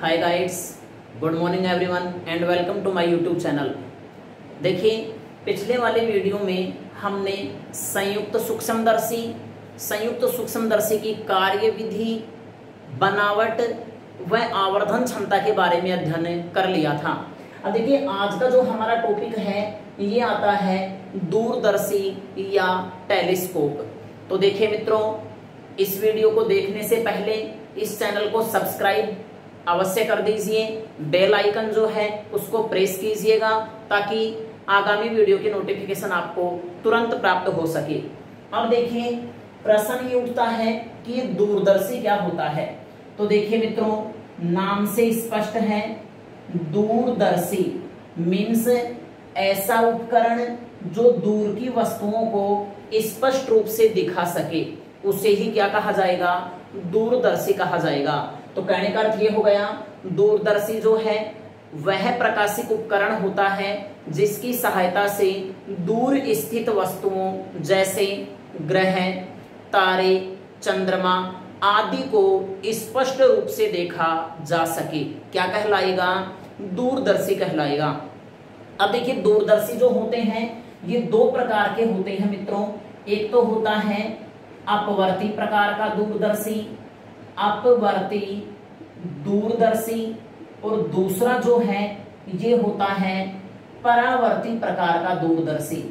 Hi guides good morning everyone and welcome to my YouTube channel देखिए, पिछले वाले video में हमने संयुक्त सूक्ष्मदर्शी संयुक्त सूक्ष्मदर्शी की कार्य विधि बनावट व आवर्धन क्षमता के बारे में अध्ययन कर लिया था। अब देखिए, आज का जो हमारा टॉपिक है, ये आता है दूरदर्शी या टेलीस्कोप तो देखिए मित्रों, इस वीडियो को देखने से पहले इस चैनल को सब्सक्राइब अवश्य कर दीजिए। बेल आइकन जो है, उसको प्रेस कीजिएगा ताकि आगामी वीडियो की नोटिफिकेशन आपको तुरंत प्राप्त हो सके। अब देखिए, प्रश्न ये उठता है कि दूरदर्शी क्या होता है? तो देखिए मित्रों, नाम से स्पष्ट है, दूरदर्शी मीन्स ऐसा उपकरण जो दूर की वस्तुओं को स्पष्ट रूप से दिखा सके। उसे ही क्या कहा जाएगा? दूरदर्शी कहा जाएगा। तो कहने का अर्थ ये हो गया, दूरदर्शी जो है, वह प्रकाशिक उपकरण होता है, जिसकी सहायता से दूर स्थित वस्तुओं जैसे ग्रह, तारे, चंद्रमा आदि को स्पष्ट रूप से देखा जा सके। क्या कहलाएगा? दूरदर्शी कहलाएगा। अब देखिए, दूरदर्शी जो होते हैं, ये दो प्रकार के होते हैं मित्रों। एक तो होता है अपवर्ती प्रकार का दूरदर्शी अपवर्ती, दूरदर्शी और दूसरा जो है, ये होता है परावर्ती प्रकार का दूरदर्शी।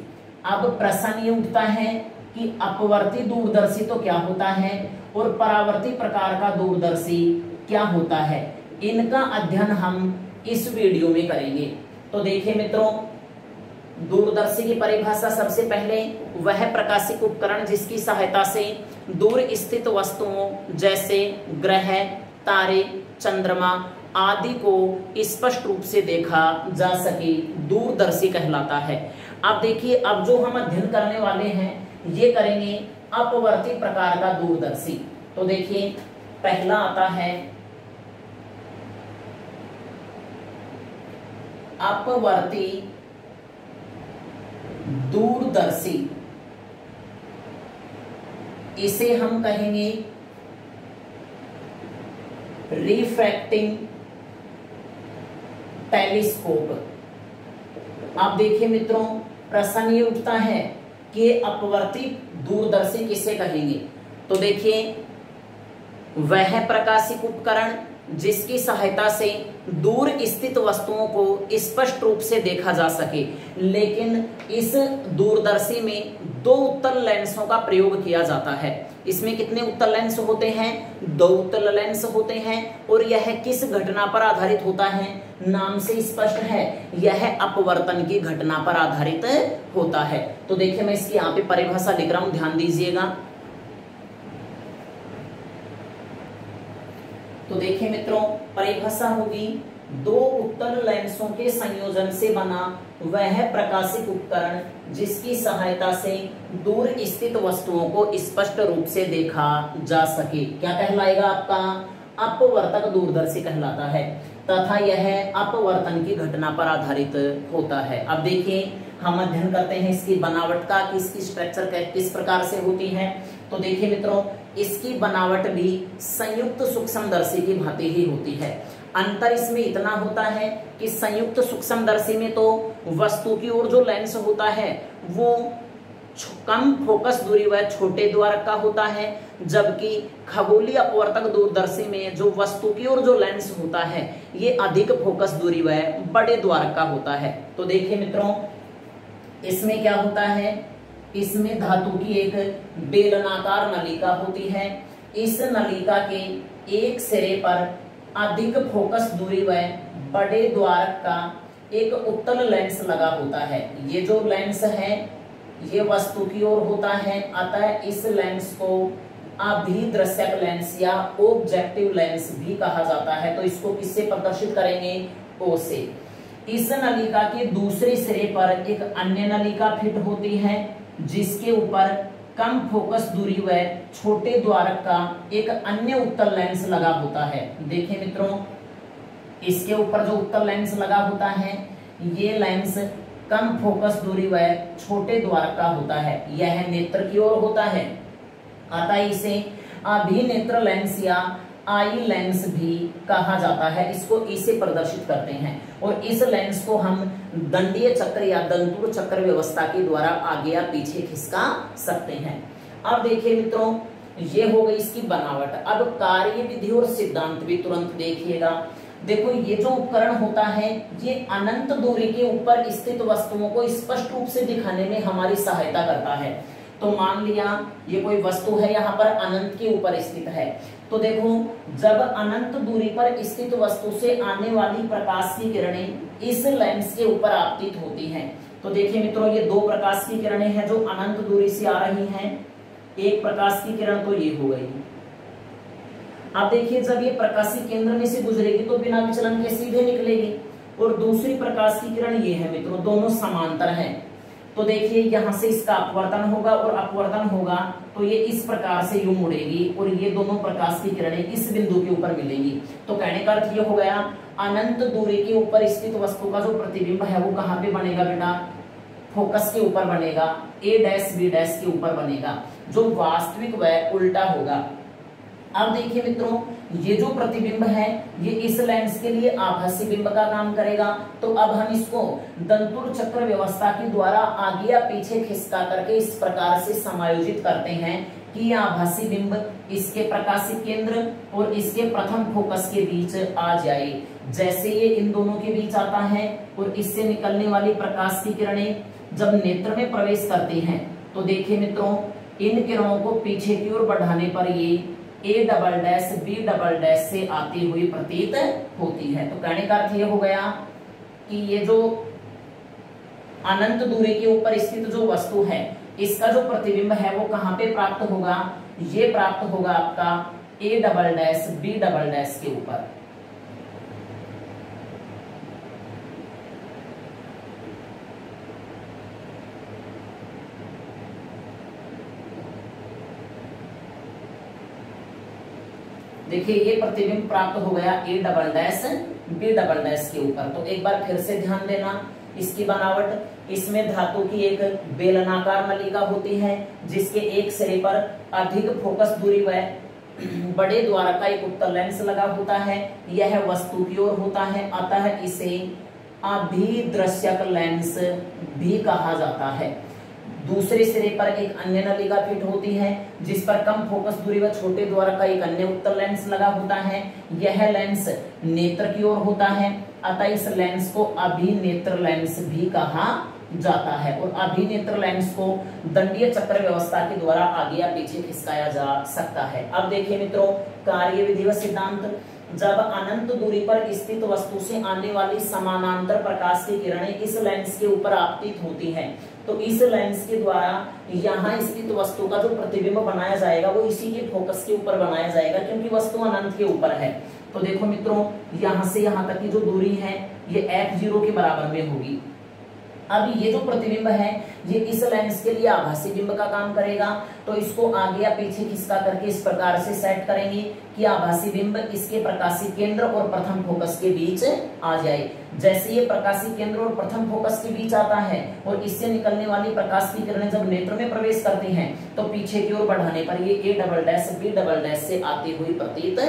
अब प्रश्न ये उठता है कि अपवर्ती दूरदर्शी तो क्या होता है और परावर्ती प्रकार का दूरदर्शी क्या होता है? इनका अध्ययन हम इस वीडियो में करेंगे। तो देखिए मित्रों दूरदर्शी की परिभाषा सबसे पहले वह प्रकाशिक उपकरण जिसकी सहायता से दूर स्थित वस्तुओं जैसे ग्रह, तारे, चंद्रमा आदि को स्पष्ट रूप से देखा जा सके, दूरदर्शी कहलाता है। अब देखिए, अब जो हम अध्ययन करने वाले हैं, ये करेंगे अपवर्ती प्रकार का दूरदर्शी। तो देखिए, पहला आता है अपवर्ती दूरदर्शी। इसे हम कहेंगे रिफ्रैक्टिंग टेलीस्कोप आप देखिए मित्रों, प्रश्न ये उठता है कि अपवर्ती दूरदर्शी किसे कहेंगे? तो देखिए, वह प्रकाशिक उपकरण जिसकी सहायता से दूर स्थित वस्तुओं को स्पष्ट रूप से देखा जा सके। लेकिन इस दूरदर्शी में दो उत्तल लेंसों का प्रयोग किया जाता है। इसमें कितने उत्तल लेंस होते हैं? दो उत्तल लेंस होते हैं और यह किस घटना पर आधारित होता है? नाम से स्पष्ट है। यह अपवर्तन की घटना पर आधारित होता है। तो देखिए मैं इसकी यहाँ पे परिभाषा लिख रहा हूँ। ध्यान दीजिएगा। तो देखिए मित्रों, परिभाषा होगी, दो उत्तल लेंसों के संयोजन से बना वह प्रकाशिक उपकरण जिसकी सहायता से दूर स्थित वस्तुओं को स्पष्ट रूप से देखा जा सके। क्या कहलाएगा आपका? अपवर्तक दूरदर्शी कहलाता है, तथा यह अपवर्तन की घटना पर आधारित होता है। अब देखिए, हम अध्ययन करते हैं इसकी बनावट का कि इसकी स्ट्रक्चर किस प्रकार से होती है। तो देखिए मित्रों, इसकी बनावट भी संयुक्त सूक्ष्मदर्शी की भांति ही होती है। अंतर इसमें इतना होता है कि संयुक्त सूक्ष्मदर्शी में तो वस्तु की ओर जो लेंस होता है, वो कम फोकस दूरी व छोटे द्वारक का होता है, जबकि खगोलीय अपवर्तक दूरदर्शी में जो वस्तु की ओर जो लेंस होता है, ये अधिक फोकस दूरी व बड़े द्वारक का होता है। तो देखिए मित्रों, इसमें क्या होता है? इसमें धातु की एक बेलनाकार नलिका होती है। इस नलिका के एक सिरे पर अधिक फोकस दूरी व बड़े द्वारक का एक उत्तल लेंस लगा होता है। ये जो लेंस है, ये वस्तु की ओर होता है। अतः इस लेंस को अभिदृश्यक लेंस या ऑब्जेक्टिव लेंस भी कहा जाता है। तो इसको किससे प्रदर्शित करेंगे? ओ से। इस नलिका के दूसरे सिरे पर एक अन्य नलिका फिट होती है। जिसके ऊपर कम फोकस दूरी व छोटे द्वारक का एक अन्य उत्तल लेंस लगा होता है। देखिए मित्रों, इसके ऊपर जो उत्तल लेंस लगा होता है, ये लेंस कम फोकस दूरी व छोटे द्वारक का होता है। यह नेत्र की ओर होता है। अतः इसे अभिनेत्र लेंस या आई लेंस भी कहा जाता है, इसको इसे प्रदर्शित करते हैं। और इस लेंस को हम दंडीय चक्र या दंतुर चक्र व्यवस्था के द्वारा आगे या पीछे खिसका सकते हैं। अब देखिए मित्रों, ये हो गई इसकी बनावट। अब कार्य विधि और सिद्धांत भी तुरंत देखिएगा। देखो, ये जो उपकरण होता है, ये अनंत दूरी के ऊपर स्थित वस्तुओं को स्पष्ट रूप से दिखाने में हमारी सहायता करता है। तो मान लिया, ये कोई वस्तु है, यहाँ पर अनंत के ऊपर स्थित है। तो देखो, जब अनंत दूरी पर स्थित वस्तु से आने वाली प्रकाश की किरणें इस लेंस के ऊपर आपतित होती हैं। तो देखिए मित्रों, ये दो प्रकाश की किरणें हैं जो अनंत दूरी से आ रही हैं। एक प्रकाश की किरण तो ये हो गई। आप देखिए, जब ये प्रकाशी केंद्र में से गुजरेगी तो बिना विचलन के सीधे निकलेगी। और दूसरी प्रकाश की किरण ये है मित्रों, दोनों समांतर हैं। तो देखिए, यहाँ से इसका अपवर्तन होगा और अपवर्तन होगा तो ये इस प्रकार से यू मुड़ेगी और ये दोनों प्रकाश की किरणें इस बिंदु के ऊपर मिलेंगी। तो कहने का अर्थ ये हो गया, अनंत दूरी के ऊपर स्थित वस्तु का जो प्रतिबिंब है वो कहाँ पे बनेगा बेटा? फोकस के ऊपर बनेगा ए डैश बी डैश के ऊपर बनेगा, जो वास्तविक वह उल्टा होगा। अब देखिए मित्रों, ये जो प्रतिबिंब है, ये इस लेंस के लिए आभासी बिंब का काम करेगा। तो अब हम इसको दंतुर चक्र व्यवस्था के द्वारा आगे या पीछे खिसका करके इस प्रकार से समायोजित करते हैं कि आभासी बिंब इसके प्रकाशित केंद्र और इसके प्रथम फोकस के बीच आ जाए। जैसे ये इन दोनों के बीच आता है और इससे निकलने वाली प्रकाश की किरणें जब नेत्र में प्रवेश करती हैं तो देखिए मित्रों, इन किरणों को पीछे की ओर बढ़ाने पर ये A double dash B double dash से आती हुई प्रतीत होती है। तो कहने का अर्थ ये हो गया कि ये जो अनंत दूरी के ऊपर स्थित जो वस्तु है, इसका जो प्रतिबिंब है वो कहाँ पे प्राप्त होगा? ये प्राप्त होगा आपका A double dash B double dash के ऊपर। देखिए, ये प्रतिबिंब प्राप्त हो गया A double dash B double dash के ऊपर। तो एक बार फिर से ध्यान देना इसकी बनावट। इसमें धातु की एक बेलनाकार नलिका होती है, जिसके एक सिरे पर अधिक फोकस दूरी व बड़े द्वारा का एक उत्तर लेंस लगा होता है। यह वस्तु की ओर होता है, अतः इसे अभिदृश्यक लेंस भी कहा जाता है। दूसरे सिरे पर एक अन्य नलिका फिट होती है, जिस पर कम फोकस दूरी व छोटे द्वारा का एक अन्य उत्तर लेंस लगा होता है। यह लेंस नेत्र की ओर होता है। अतः इस लेंस को अभिनेत्र लेंस भी कहा जाता है और अभिनेत्र लेंस को दंडीय चक्र व्यवस्था के द्वारा आगे या पीछे खिसकाया जा सकता है। अब देखिए मित्रों, कार्य विधि व सिद्धांत। जब अनंत दूरी पर स्थित वस्तु से आने वाली समानांतर प्रकाश की किरणें इस लेंस के ऊपर आपतित होती हैं तो इस लेंस के द्वारा यहाँ स्थित वस्तु का जो प्रतिबिंब बनाया जाएगा, वो इसी के फोकस के ऊपर बनाया जाएगा, क्योंकि वस्तु अनंत के ऊपर है। तो देखो मित्रों, यहाँ से यहाँ तक की जो दूरी है, ये एफ़ ज़ीरो के बराबर में होगी। अब ये जो प्रतिबिंब है, ये इस लेंस के लिए आभासी बिंब का काम करेगा। तो इसको आगे या पीछे खिसका करके इस प्रकार से सेट करेंगे कि आभासी बिंब इसके प्रकाशी केंद्र और प्रथम फोकस के बीच आ जाए। जैसे ये प्रकाशी केंद्र और प्रथम फोकस के बीच आता है और इससे निकलने वाली प्रकाश की किरणें जब नेत्र में प्रवेश करती हैं तो पीछे की ओर बढ़ाने पर ये A double dash B double dash से आती हुई प्रतीत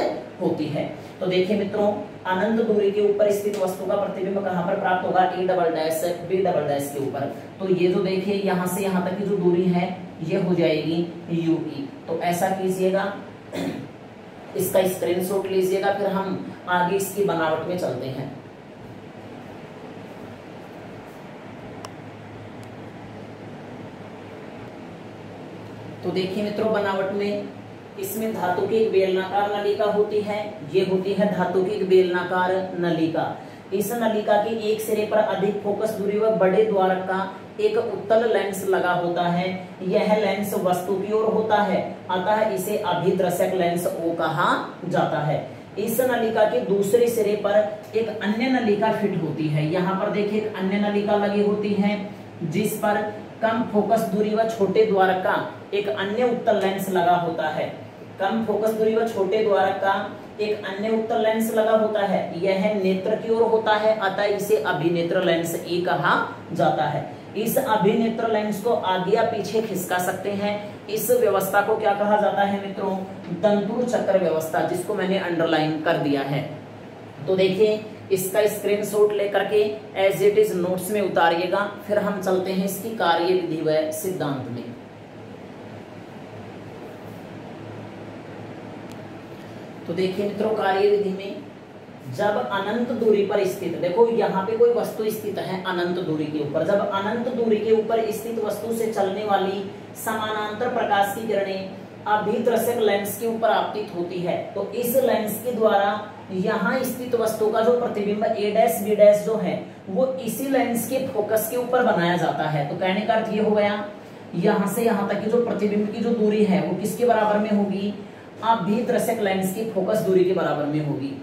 होती है। तो देखिए मित्रों अनंत दूरी के ऊपर स्थित वस्तु का प्रतिबिंब कहाँ पर प्राप्त होगा? A double dash B double dash के ऊपर। तो ये जो देखिए, यहाँ से यहाँ तक की जो दूरी है ये हो जाएगी यूपी तो ऐसा कीजिएगा, इसका स्क्रीनशॉट लीजिएगा, फिर हम आगे इसकी बनावट में चलते हैं। तो देखिए मित्रों, बनावट में इसमें धातु की एक बेलनाकार नलिका होती है, ये होती है धातु की एक बेलनाकार नलिका। इस नलिका के एक सिरे पर अधिक फोकस दूरी व बड़े द्वारक का एक उत्तल लेंस लगा होता है, यह लेंस वस्तु की ओर होता है, अतः इसे अभिद्रशक लेंस ओ कहा जाता है। इस नलिका के दूसरे सिरे पर एक अन्य नलिका फिट होती है। यहाँ पर देखिए, एक अन्य नलिका लगी होती है, जिस पर कम फोकस दूरी व छोटे द्वारक का एक अन्य उत्तर लेंस लगा होता है। कम फोकस दूरी व छोटे द्वारक का एक अन्य उत्तर लेंस लगा होता है। यह नेत्र की ओर होता है, अतः इसे अभिनेत्र लेंस ए कहा जाता है। इस अभिनेत्र लेंस को आगे या पीछे खिसका सकते हैं। इस व्यवस्था को क्या कहा जाता है मित्रों? दंतुर चक्र व्यवस्था, जिसको मैंने अंडरलाइन कर दिया है। तो देखिए, इसका स्क्रीनशॉट लेकर के एज इट इज़ नोट्स में उतारिएगा। फिर हम चलते हैं इसकी कार्य विधि व सिद्धांत में। तो देखिए मित्रों कार्य विधि में जब अनंत दूरी पर स्थित, देखो यहाँ पे कोई वस्तु स्थित है अनंत दूरी के ऊपर। जब अनंत दूरी के ऊपर स्थित वस्तु से चलने वाली समानांतर प्रकाश की किरणें अभिद्रशक लेंस के ऊपर आपतित होती है तो इस लेंस के द्वारा यहाँ स्थित वस्तु का जो प्रतिबिंब ए डैश बी डैश जो है, वो इसी लेंस के फोकस के ऊपर बनाया जाता है। तो कहने का अर्थ ये हो गया, यहाँ से यहाँ तक की जो प्रतिबिंब की जो दूरी है, वो किसके बराबर में होगी? अभिद्रशक लेंस की फोकस दूरी के बराबर में होगी।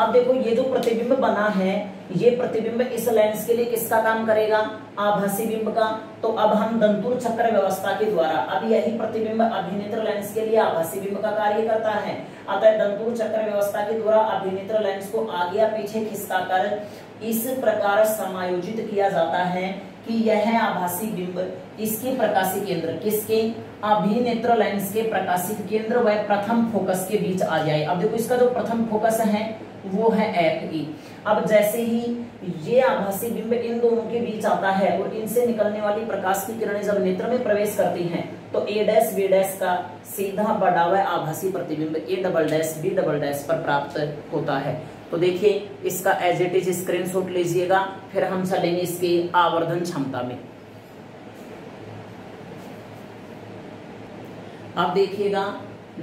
अब देखो, ये जो प्रतिबिंब बना है, ये प्रतिबिंब इस लेंस के लिए किसका काम करेगा? आभासी बिंब का। तो अब हम दंतुर चक्र व्यवस्था के द्वारा, अब यही प्रतिबिंब अभिनेत्र लेंस के लिए आभासी बिंब का कार्य करता है। अतः दंतुर चक्र व्यवस्था के द्वारा अभिनेत्र लेंस को आगे या पीछे खिसकाकर इस प्रकार समायोजित किया जाता है कि यह आभासी बिंब। इसके प्रकाशी केंद्र? किसके? अभिनेत्र लेंस के प्रकाशित केंद्र व प्रथम फोकस के बीच आ जाए। अब देखो, इसका जो प्रथम फोकस है वो है एफ़ ई अब जैसे ही ये आभासी बिंब इन दोनों के बीच आता है और इनसे निकलने वाली प्रकाश की किरणें जब नेत्र में प्रवेश करती हैं तो ए डैश बी डैश का सीधा बढ़ा हुआ आभासी प्रतिबिंब A double dash B double dash पर प्राप्त होता है। तो देखिए, इसका एज इट इज़ स्क्रीनशॉट लीजिएगा, फिर हम चलेंगे इसकी आवर्धन क्षमता में। अब देखिएगा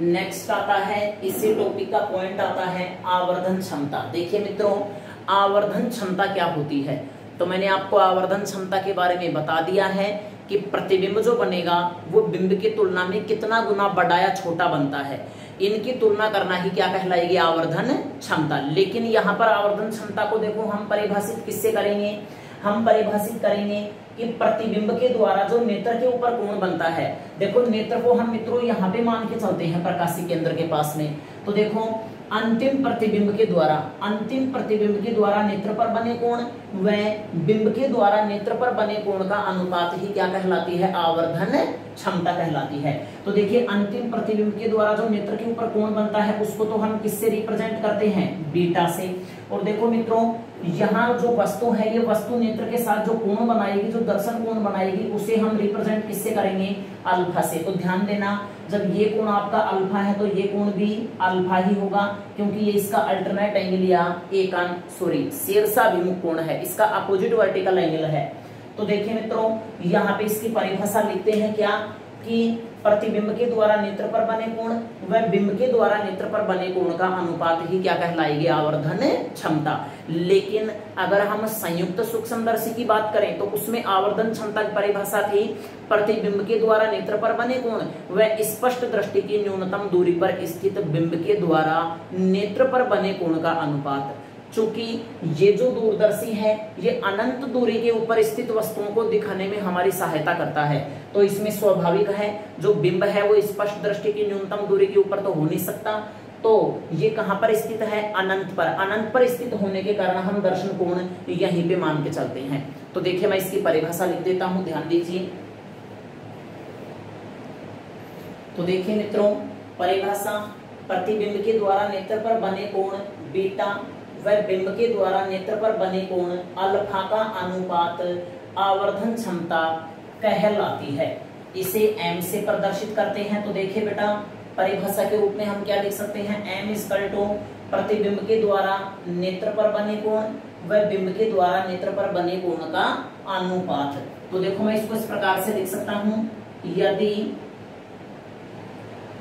नेक्स्ट आता है, इसी टॉपिक का पॉइंट आता है, आवर्धन क्षमता। देखिए मित्रों, आवर्धन क्षमता क्या होती है? तो मैंने आपको आवर्धन क्षमता के बारे में बता दिया है कि प्रतिबिंब जो बनेगा, वो बिंब की तुलना में कितना गुना बड़ा या छोटा बनता है। इनकी तुलना करना ही क्या कहलाएगी? आवर्धन क्षमता। लेकिन यहाँ पर आवर्धन क्षमता को देखो, हम परिभाषित किससे करेंगे? हम परिभाषित करेंगे कि प्रतिबिंब के द्वारा जो नेत्र के ऊपर कोण बनता है, देखो नेत्र को हम मित्रों यहाँ पे मान के चलते हैं प्रकाशी केंद्र के पास में। तो देखो, अंतिम प्रतिबिंब के द्वारा, अंतिम प्रतिबिंब के द्वारा नेत्र पर बने कोण व बिंब के द्वारा नेत्र पर बने कोण का अनुपात ही क्या कहलाती है? आवर्धन क्षमता कहलाती है। तो देखिए, अंतिम प्रतिबिंब के द्वारा जो नेत्र के ऊपर कोण बनता है, उसको तो हम किससे रिप्रेजेंट करते हैं? बीटा से। और देखो मित्रों, यहाँ जो वस्तु है, ये वस्तु नेत्र के साथ जो कोण बनाएगी, जो दर्शन कोण बनाएगी, उसे हम रिप्रेजेंट किससे करेंगे? अल्फ़ा से। तो ध्यान देना, जब ये कोण आपका अल्फ़ा है तो ये कोण भी अल्फ़ा ही होगा, क्योंकि ये इसका अल्टरनेट एंगल या एकांत सॉरी शेरसा विमुख कोण है। इसका अपोजिट वर्टिकल एंगल है। तो देखिए मित्रों, यहाँ पे इसकी परिभाषा लिखते हैं क्या? कि प्रतिबिंब के द्वारा नेत्र पर बने कोण व बिंब के द्वारा नेत्र पर बने कोण का अनुपात ही क्या कहलाएगी आवर्धन क्षमता। लेकिन अगर हम संयुक्त सूक्ष्मदर्शी की बात करें तो उसमें आवर्धन क्षमता की परिभाषा थी। प्रतिबिंब के द्वारा नेत्र पर बने कोण व स्पष्ट दृष्टि की न्यूनतम दूरी पर स्थित बिंब के द्वारा नेत्र पर बने कोण का अनुपात। चूँकि ये जो दूरदर्शी है, ये अनंत दूरी के ऊपर स्थित वस्तुओं को दिखाने में हमारी सहायता करता है। तो इसमें स्वाभाविक है, जो बिंब है वो स्पष्ट दृष्टि की न्यूनतम दूरी के ऊपर तो हो नहीं सकता। तो ये कहाँ पर स्थित है? अनंत पर। अनंत पर स्थित होने के कारण हम दर्शन कोण यहीं पे मान के चलते हैं। तो देखिए, मैं इसकी परिभाषा लिख देता हूँ, ध्यान दीजिए। तो देखिए मित्रों, परिभाषा प्रतिबिंब के द्वारा नेत्र पर बने कोण, बीटा वह बिंब के द्वारा नेत्र पर बने कोण अल्फ़ा का अनुपात, आवर्धन क्षमता कहलाती है। इसे एम से प्रदर्शित करते हैं। तो देखिए बेटा, परिभाषा के रूप में हम क्या लिख सकते हैं? एम इजकल टू प्रतिबिंब के द्वारा नेत्र पर बने कोण, व बिंब के द्वारा नेत्र पर बने कोण का अनुपात। तो देखो मैं इसको इस प्रकार से लिख सकता हूँ। यदि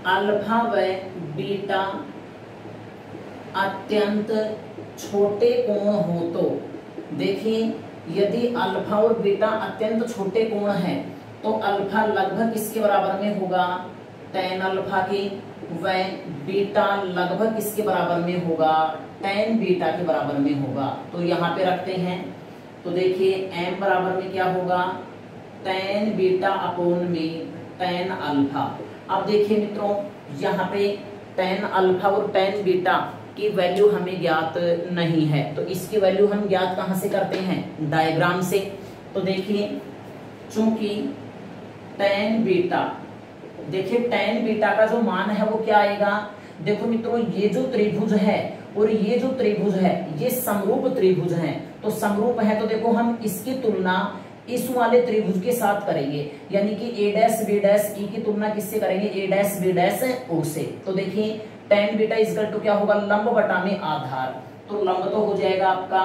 अल्फ़ा व बीटा अत्यंत छोटे कोण हो तो। देखिए यदि अल्फ़ा और बीटा अत्यंत छोटे कोण हैं तो अल्फ़ा लगभग किसके बराबर में होगा? टेन अल्फ़ा के, व बीटा लगभग किसके बराबर में होगा? टेन बीटा के बराबर में होगा। तो यहाँ पे रखते हैं। तो देखिए एम बराबर में क्या होगा? टेन बीटा अपोन में टेन अल्फ़ा। अब देखिए मित्रों, यहाँ पे टेन अल्फ़ा और टेन बीटा की वैल्यू हमें ज्ञात नहीं है। तो इसकी वैल्यू हम ज्ञात कहाँ से करते हैं? डायग्राम से। तो देखिए, चूँकि टेन बीटा देखिए टेन बीटा का जो मान है वो क्या आएगा? देखो मित्रों, ये जो त्रिभुज है और ये जो त्रिभुज है, ये समरूप त्रिभुज है। तो समरूप है तो देखो, हम इसकी तुलना इस वाले त्रिभुज के साथ करेंगे। यानी कि A dash B dash E की तुलना किससे करेंगे? A dash B dash O से। तो देखिए टेन बीटा इजकल टू क्या होगा? लंब बटा में आधार। तो लंब तो हो जाएगा आपका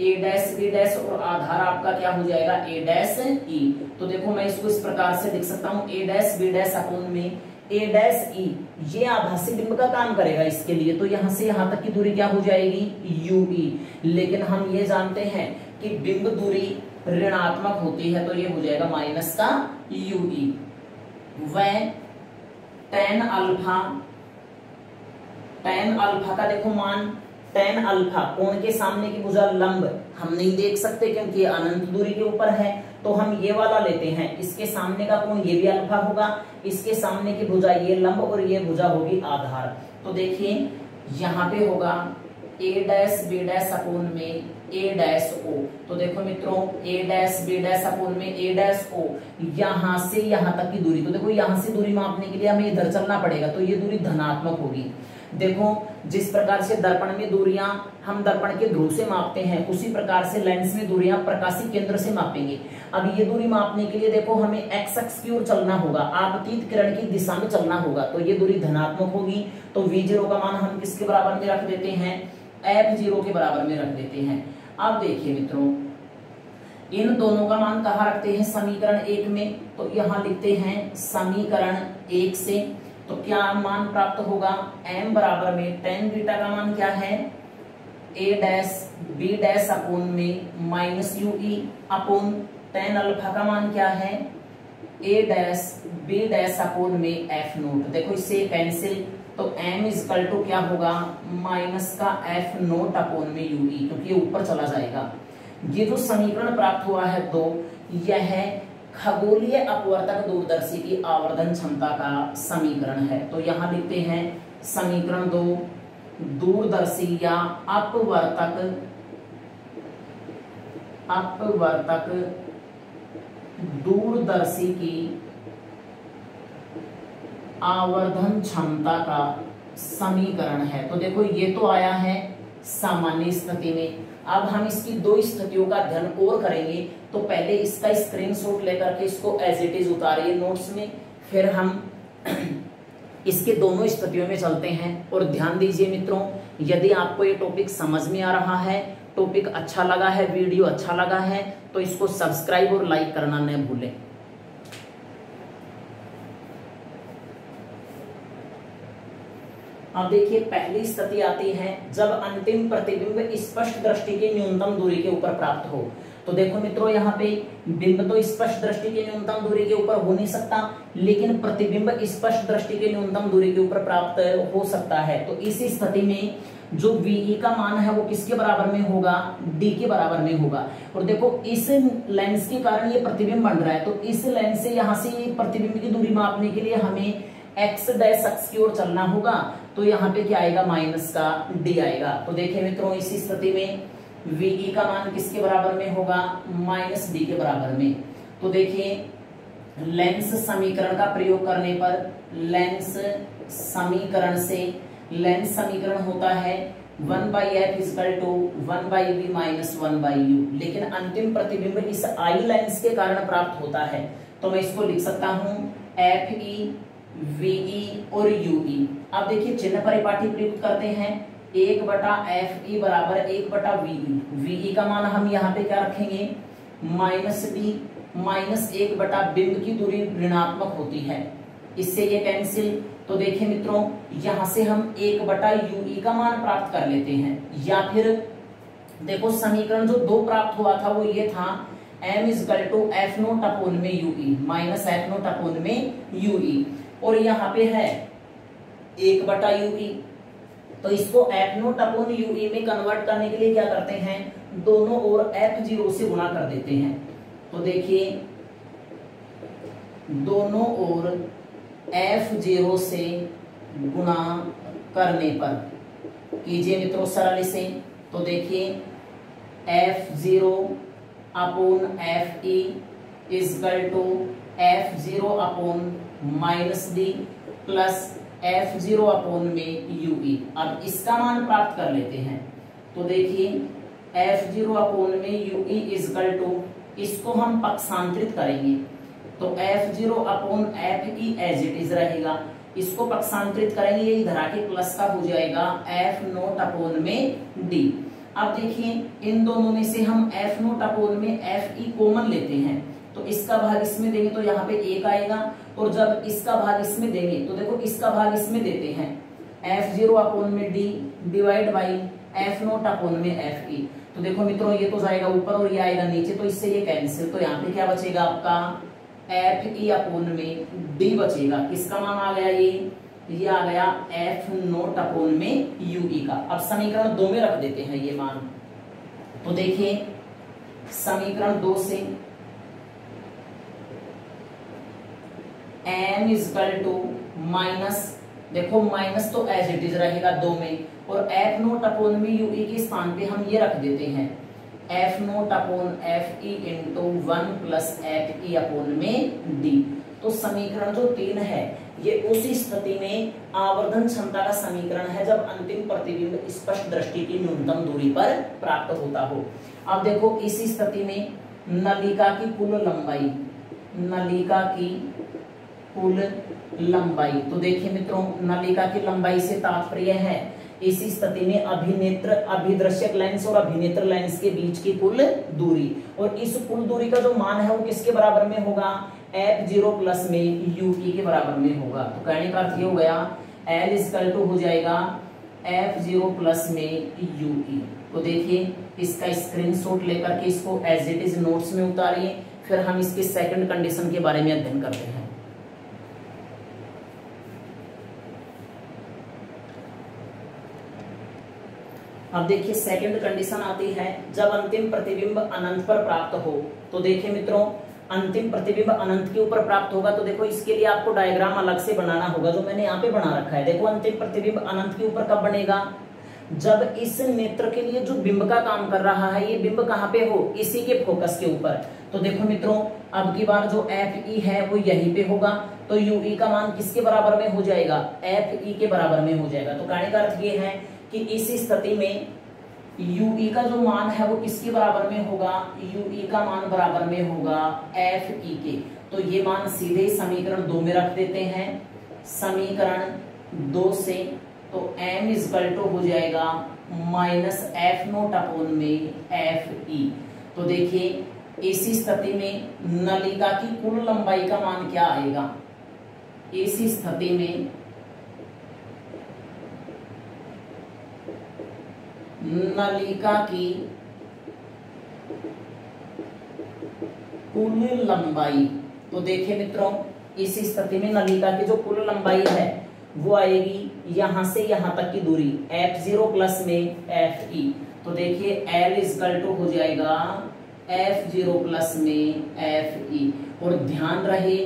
ए डैश बी डैश और आधार आपका क्या हो जाएगा? ए डैश ई तो देखो मैं इसको इस प्रकार से लिख सकता हूँ। A dash B dash upon में ए डैश ई ये आभासी बिंब का काम करेगा इसके लिए। तो यहाँ से यहाँ तक की दूरी क्या हो जाएगी? यू ई लेकिन हम ये जानते हैं कि बिंब दूरी ऋणात्मक होती है तो ये हो जाएगा माइनस का यू ई वह टेन अल्फ़ा टेन अल्फ़ा का देखो मान टेन अल्फ़ा, कोण के सामने की भुजा लंब, हम नहीं देख सकते क्योंकि अनंत दूरी के ऊपर है तो हम ये वाला लेते हैं, इसके सामने का कोण ये भी अल्फ़ा होगा, इसके सामने की भुजा ये लंब और ये भुजा होगी आधार। तो देखिए, यहाँ पे होगा A dash B dash upon में ए डैश ओ तो देखो मित्रों A dash B dash upon में ए डैश ओ यहाँ से यहाँ तक की दूरी। तो देखो, यहाँ से दूरी मापने के लिए हमें इधर चलना पड़ेगा तो ये दूरी धनात्मक होगी। देखो, जिस प्रकार से दर्पण में दूरियाँ हम दर्पण के ध्रुव से मापते हैं, उसी प्रकार से लेंस में दूरियाँ प्रकाशी केंद्र से मापेंगे। अब ये दूरी मापने के लिए देखो, हमें एक्स एक्स की ओर चलना होगा, आपतीत किरण की दिशा में चलना होगा तो ये दूरी धनात्मक होगी तो वी ज़ीरो का मान हम किसके बराबर में रख देते हैं? एफ़ ज़ीरो के बराबर में रख देते हैं। अब देखिए मित्रों, इन दोनों का मान कहा रखते हैं? समीकरण एक में तो यहाँ लिखते हैं समीकरण एक से तो क्या मान प्राप्त होगा? M बराबर में टेन बीटा का मान क्या है? A dash B dash upon में minus U E upon tan alpha का मान क्या है? A dash B dash upon में f नोट देखो इससे कैंसिल तो m इजकल टू क्या होगा? माइनस का f नोट अपोन में यू ई क्योंकि ये ऊपर चला जाएगा। ये जो समीकरण प्राप्त हुआ है तो यह खगोलीय अपवर्तक दूरदर्शी की आवर्धन क्षमता का समीकरण है। तो यहाँ लिखते हैं, समीकरण दो, दूरदर्शी या अपवर्तक अपवर्तक दूरदर्शी की आवर्धन क्षमता का समीकरण है। तो देखो, ये तो आया है सामान्य स्थिति में। अब हम इसकी दो स्थितियों का अध्ययन और करेंगे तो पहले इसका स्क्रीनशॉट लेकर के इसको एज इट इज़ उतारिए नोट्स में, फिर हम इसके दोनों स्थितियों में चलते हैं। और ध्यान दीजिए मित्रों, यदि आपको ये टॉपिक समझ में आ रहा है टॉपिक अच्छा लगा है वीडियो अच्छा लगा है तो इसको सब्सक्राइब और लाइक करना न भूलें। अब देखिए, पहली स्थिति आती है जब अंतिम प्रतिबिंब स्पष्ट दृष्टि की न्यूनतम दूरी के ऊपर प्राप्त हो। तो देखो मित्रों, यहाँ पे बिंब तो स्पष्ट दृष्टि की न्यूनतम दूरी के ऊपर हो नहीं सकता, लेकिन प्रतिबिंब स्पष्ट दृष्टि की न्यूनतम दूरी के ऊपर प्राप्त हो सकता है। तो इस स्थिति में जो वीई का मान है वो किसके बराबर में होगा? डी के बराबर में होगा। और देखो, इस लेंस के कारण ये प्रतिबिंब बन रहा है तो इस लेंस से यहाँ से प्रतिबिंब की दूरी मापने के लिए हमें एक्स डैश की ओर चलना होगा। तो यहाँ पे क्या आएगा? माइनस का डी आएगा। तो देखिए मित्रों, इसी स्थिति में वीई का मान किसके बराबर में होगा? माइनस डी के बराबर में। तो देखिए लेंस समीकरण का प्रयोग करने पर लेंस समीकरण से लेंस समीकरण होता है one by F equal to one by B minus one by U लेकिन अंतिम प्रतिबिंब इस आई लेंस के कारण प्राप्त होता है। तो मैं इसको लिख सकता हूँ एफ़ ई वीई और यूई अब देखिए, चिन्ह परिपाटी प्रयुक्त करते हैं। एक बटा एफ़ ई बराबर एक बटा वीई वीई का मान हम यहाँ पे क्या रखेंगे? माइनस डी माइनस एक बटा बिंब की दूरी ऋणात्मक होती है। इससे ये कैंसिल तो देखिए मित्रों, यहाँ से हम एक बटा यूई का मान प्राप्त कर लेते हैं। या फिर देखो, समीकरण जो दो प्राप्त हुआ था, वो ये था M is two F naught upon में U E minus F naught upon में यूई और यहाँ पे है एक बटा यूई तो इसको F naught upon U E में कन्वर्ट करने के लिए क्या करते हैं? दोनों ओर एफ़ ज़ीरो से गुणा कर देते हैं। तो देखिए, दोनों ओर एफ़ ज़ीरो से गुणा करने पर, कीजिए मित्रों सरल इसे। तो देखिए F zero upon F E equal to F zero upon minus D plus F zero upon में यू ई अब इसका मान प्राप्त कर लेते हैं। तो देखिए एफ़ ज़ीरो अपोन में यू ई इजकल टू इसको हम पक्षांतरित करेंगे। तो F zero upon F E as it is रहेगा। इसको पक्षांतरित करेंगे, ये इधर आके प्लस का हो जाएगा एफ़ नोट अपोन में डी अब देखिए, इन दोनों में से हम एफ़ नोट अपोन में एफ़ ई कॉमन लेते हैं। तो इसका भाग इसमें देंगे तो यहाँ पे एक आएगा। और जब इसका भाग इसमें देंगे तो देखो इसका भाग इसमें देते हैं। एफ़ ज़ीरो अपोन में D divide by F nought upon में एफ़ ई तो देखो मित्रों, ये तो जाएगा ऊपर और ये आएगा नीचे तो इससे ये कैंसिल तो यहाँ पे क्या बचेगा आपका? एफ़ ई अपोन में डी बचेगा। किसका मान आ गया ये? ये आ गया एफ़ नोट अपोन में यू ई का। अब समीकरण दो में रख देते हैं ये मान। तो देखिए, समीकरण दो से एम इजकल टू माइनस देखो माइनस तो एज इट इज़ रहेगा दो में, और एफ़ नोट अपोन में यू ई के स्थान पे हम ये रख देते हैं। F nought upon F E into one plus F E upon में डी तो समीकरण जो तीन है, ये उसी स्थिति में आवर्धन क्षमता का समीकरण है जब अंतिम प्रतिबिंब स्पष्ट दृष्टि की न्यूनतम दूरी पर प्राप्त होता हो। अब देखो, इसी स्थिति में नलिका की कुल लंबाई, नलिका की कुल लंबाई। तो देखिए मित्रों, नलिका की लंबाई से तात्पर्य है, इसी स्थिति में अभिनेत्र अभिदृश्यक लेंस और अभिनेत्र लेंस के बीच की कुल दूरी। और इस कुल दूरी का जो मान है, वो किसके बराबर में होगा? एफ़ ज़ीरो प्लस में यू ई के बराबर में होगा। तो कहने का अर्थ ये हो गया एल इजकल टू हो जाएगा एफ़ ज़ीरो प्लस में यू ई तो देखिए, इसका स्क्रीनशॉट लेकर के इसको एज इट इज़ नोट्स में उतारिए, फिर हम इसके सेकंड कंडीशन के बारे में अध्ययन करते हैं। अब देखिए सेकंड कंडीशन आती है, जब अंतिम प्रतिबिंब अनंत पर प्राप्त हो तो देखिए मित्रों, अंतिम प्रतिबिंब अनंत के ऊपर प्राप्त होगा तो देखो इसके लिए आपको डायग्राम अलग से बनाना होगा, जो मैंने यहाँ पे बना रखा है। देखो, अंतिम प्रतिबिंब अनंत के ऊपर कब बनेगा? जब इस नेत्र के लिए जो बिंब का काम कर रहा है, ये बिंब कहाँ पे हो? इसी के फोकस के ऊपर। तो देखो मित्रों, अब की बार जो एफ़ ई है, वो यहीं पे होगा तो यू ई का मान किसके बराबर में हो जाएगा? एफ़ ई के बराबर में हो जाएगा। तो कहने का अर्थ ये है कि इस स्थिति में यू का जो मान है वो किसके बराबर में होगा? यू का मान बराबर में होगा एफ़ ई के तो ये मान सीधे समीकरण दो में रख देते हैं। समीकरण दो से तो m इजकल टू हो जाएगा माइनस एफ़ नोट अपोन में एफ़ ई तो देखिए, इसी स्थिति में नलिका की कुल लंबाई का मान क्या आएगा? इसी स्थिति में नलिका की कुल लंबाई। तो देखिए मित्रों, इस स्थिति में नलिका की जो कुल लंबाई है, वो आएगी यहाँ से यहाँ तक की दूरी एफ़ ज़ीरो प्लस में एफ़ ई तो देखिए एल इजकल टू हो जाएगा एफ़ ज़ीरो प्लस में एफ़ ई और ध्यान रहे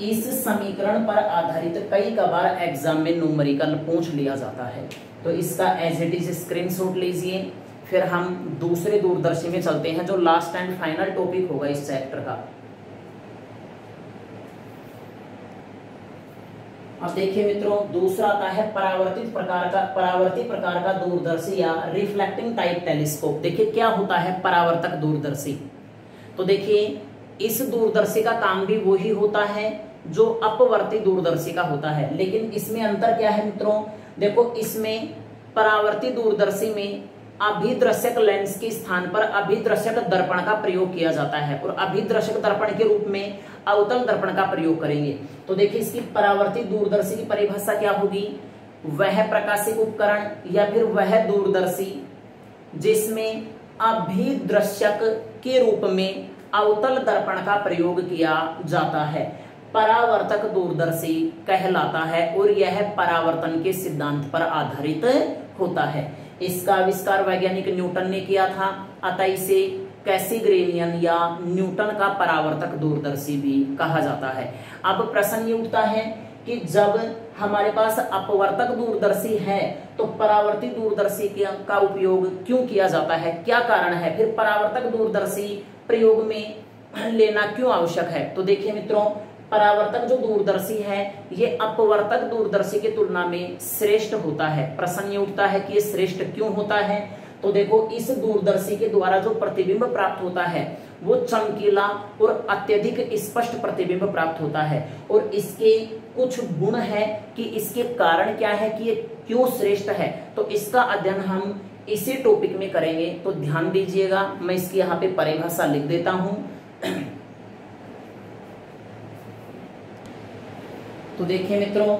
इस समीकरण पर आधारित कई कबार एग्ज़ाम में न्यूमेरिकल पूछ लिया जाता है। तो इसका एज इट इज़ स्क्रीनशॉट लीजिए। फिर हम दूसरे दूरदर्शी में चलते हैं जो लास्ट एंड फाइनल टॉपिक होगा इस चैप्टर का। अब देखिए मित्रों, दूसरा आता है परावर्तित प्रकार का, परावर्तित प्रकार का दूरदर्शी या रिफ्लेक्टिंग टाइप टेलीस्कोप देखिए क्या होता है परावर्तक दूरदर्शी। तो देखिए इस दूरदर्शी का काम भी वही होता है, जो अपवर्ती दूरदर्शी का होता है। लेकिन इसमें अंतर क्या है मित्रों? देखो, इसमें परावर्ती दूरदर्शी में अभिद्रश्यक लेंस के स्थान पर अभिद्रश्यक दर्पण का प्रयोग किया जाता है और अभिद्रश्यक दर्पण के रूप में अवतल दर्पण का प्रयोग करेंगे। तो देखिए, इसकी परावर्ती दूरदर्शी की परिभाषा क्या होगी? वह प्रकाशिक उपकरण या फिर वह दूरदर्शी जिसमें अभिद्रश्यक के रूप में अवतल दर्पण का प्रयोग किया जाता है। परावर्तक दूरदर्शी कहलाता है और यह परावर्तन के सिद्धांत पर आधारित होता है। इसका आविष्कार वैज्ञानिक न्यूटन ने किया था। अतः इसे कैसीग्रेनियन या न्यूटन का परावर्तक दूरदर्शी भी कहा जाता है। अब प्रश्न ये उठता है कि जब हमारे पास अपवर्तक दूरदर्शी है तो परावर्ती दूरदर्शी का उपयोग क्यों किया जाता है? क्या कारण है? फिर परावर्तक दूरदर्शी प्रयोग में लेना क्यों आवश्यक है? तो देखिए मित्रों, परावर्तक जो दूरदर्शी है, ये अपवर्तक दूरदर्शी की तुलना में श्रेष्ठ होता है। प्रश्न ये उठता है कि ये श्रेष्ठ क्यों होता है? तो देखो, इस दूरदर्शी के द्वारा जो प्रतिबिंब प्राप्त होता है, वो चमकीला और अत्यधिक स्पष्ट प्रतिबिंब प्राप्त होता है। और इसके कुछ गुण है कि इसके कारण क्या है कि ये क्यों श्रेष्ठ है? तो इसका अध्ययन हम इसी टॉपिक में करेंगे तो ध्यान दीजिएगा। मैं इसकी यहाँ पे परिभाषा लिख देता हूँ। तो देखिए मित्रों,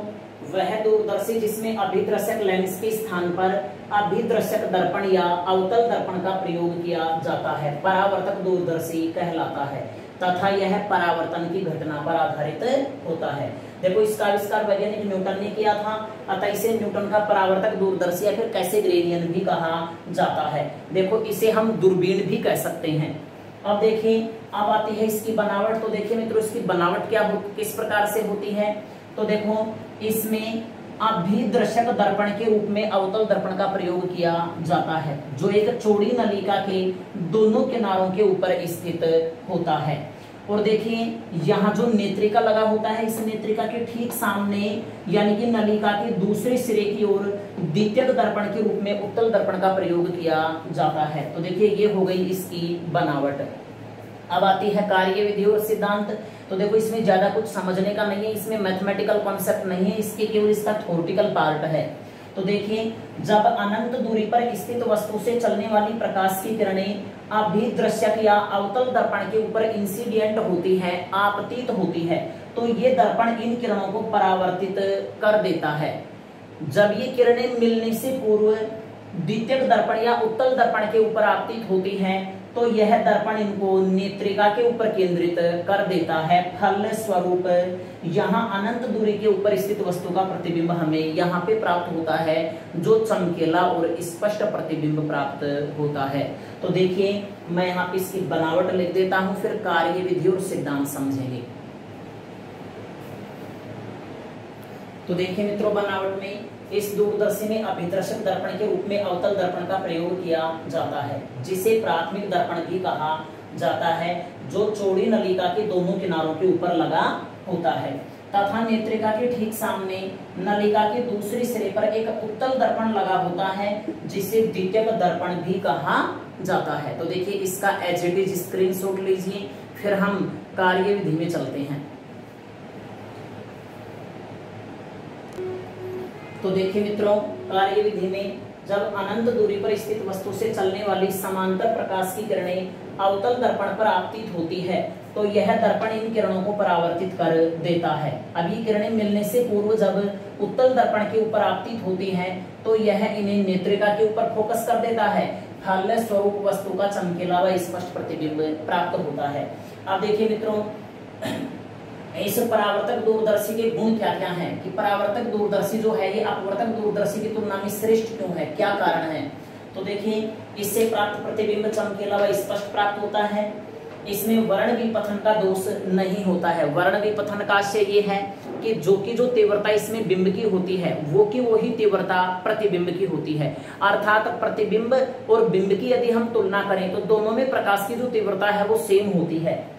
वह दूरदर्शी जिसमें अभिद्रश्यक लेंस के स्थान पर अभिद्रश्यक दर्पण या अवतल दर्पण का प्रयोग किया जाता है, परावर्तक दूरदर्शी कहलाता है, तथा यह परावर्तन की घटना पर आधारित होता है। देखो, इसका आविष्कार वैज्ञानिक न्यूटन ने किया था, अतः इसे न्यूटन का परावर्तक दूरदर्शी या फिर कैसे ग्रेनियन भी कहा जाता है। देखो, इसे हम दूरबीन भी कह सकते हैं। अब देखिए, अब आती है इसकी बनावट। तो देखिए मित्रों, इसकी बनावट क्या हो, किस प्रकार से होती है? तो देखो, इसमें अभिदर्शक दर्पण के रूप में अवतल दर्पण का प्रयोग किया जाता है, जो एक चौड़ी नलिका के दोनों किनारों के ऊपर स्थित होता है। और देखिए यहाँ जो नेत्रिका लगा होता है, इस नेत्रिका के ठीक सामने, यानी कि नलिका के दूसरे सिरे की ओर द्वितीय दर्पण के रूप में उत्तल दर्पण का प्रयोग किया जाता है। तो देखिए, ये हो गई इसकी बनावट। अब आती है कार्य विधि और सिद्धांत। तो देखो, इसमें ज़्यादा कुछ समझने का नहीं है, इसमें मैथमेटिकल कॉन्सेप्ट नहीं है, इसके केवल इसका थोरटिकल पार्ट है। तो देखिए जब अनंत दूरी पर स्थित वस्तु से चलने वाली प्रकाश की किरणें अभिदृश्यक या अवतल दर्पण के ऊपर इंसिडेंट होती है, आपतित होती है तो ये दर्पण इन किरणों को परावर्तित कर देता है। जब ये किरणें मिलने से पूर्व द्वितीय दर्पण या उत्तल दर्पण के ऊपर आपतित होती हैं तो यह दर्पण इनको नेत्रिका के ऊपर केंद्रित कर देता है। फल स्वरूप, यहाँ अनंत दूरी के ऊपर स्थित वस्तु का प्रतिबिंब हमें यहाँ पे प्राप्त होता है, जो चमकेला और स्पष्ट प्रतिबिंब प्राप्त होता है। तो देखिए, मैं यहाँ पे इसकी बनावट लिख देता हूँ, फिर कार्य विधि और सिद्धांत समझेंगे। तो देखिए मित्रों, बनावट में इस दूरदर्शी में अभिदर्शक दर्पण के रूप में अवतल दर्पण का प्रयोग किया जाता है, जिसे प्राथमिक दर्पण भी कहा जाता है, जो चौड़ी नलिका के दोनों किनारों के ऊपर लगा होता है। तथा नेत्रिका के ठीक सामने नलिका के दूसरे सिरे पर एक उत्तल दर्पण लगा होता है, जिसे द्वितीय दर्पण भी कहा जाता है। तो देखिए, इसका एच डी स्क्रीनशॉट लीजिए, फिर हम कार्य विधि में चलते हैं। तो देखिए मित्रों, कार्य विधि में जब अनंत दूरी पर स्थित वस्तु से चलने वाली समांतर प्रकाश की किरणें अवतल दर्पण पर आपतित होती है तो यह दर्पण इन किरणों को परावर्तित कर देता है। अभी किरणें मिलने से पूर्व जब उत्तल दर्पण के ऊपर आपतित होती हैं तो यह इन्हें नेत्रिका के ऊपर फोकस कर देता है। फल स्वरूप वस्तु का चमकीला व स्पष्ट प्रतिबिंब प्राप्त होता है। अब देखिए मित्रों इस परावर्तक दूरदर्शी के गुण क्या क्या हैं? कि परावर्तक दूरदर्शी जो है, ये अपवर्तक दूरदर्शी की तुलना में श्रेष्ठ क्यों है? क्या कारण है? तो देखिए, इससे प्राप्त प्रतिबिंब चमकीला व स्पष्ट प्राप्त होता है। इसमें वर्ण विपथन का दोष नहीं होता है। वर्ण विपथन का आशय ये है कि जो की जो तीव्रता इसमें बिंब की होती है, वो की वही तीव्रता प्रतिबिंब की होती है। अर्थात प्रतिबिंब और बिंब की यदि हम तुलना करें तो दोनों में प्रकाश की जो तीव्रता है, वो सेम होती है।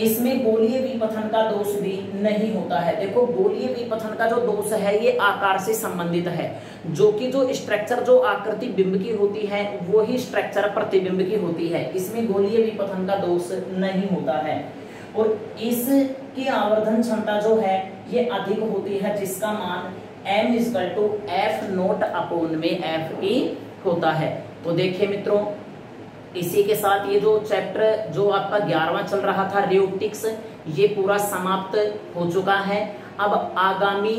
इसमें गोलीय विपथन का दोष भी नहीं होता है। देखो, गोलीय विपथन का जो दोष है, ये आकार से संबंधित है। जो कि जो स्ट्रक्चर जो आकृति बिंब की होती है वो ही स्ट्रक्चर प्रतिबिंब की होती है। इसमें गोलीय विपथन का दोष नहीं होता है। और इसकी आवर्धन क्षमता जो है, ये अधिक होती है, जिसका मान M equal to F nought upon में एफ़ ई होता है। तो देखिए मित्रों इसी के साथ ये जो चैप्टर जो आपका ग्यारहवा चल रहा था रियोटिक्स ये पूरा समाप्त हो चुका है। अब आगामी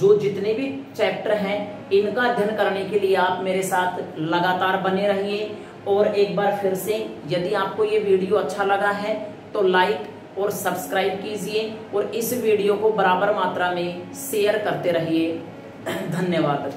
जो जितने भी चैप्टर हैं, इनका अध्ययन करने के लिए आप मेरे साथ लगातार बने रहिए। और एक बार फिर से, यदि आपको ये वीडियो अच्छा लगा है तो लाइक और सब्सक्राइब कीजिए और इस वीडियो को बराबर मात्रा में शेयर करते रहिए। धन्यवाद।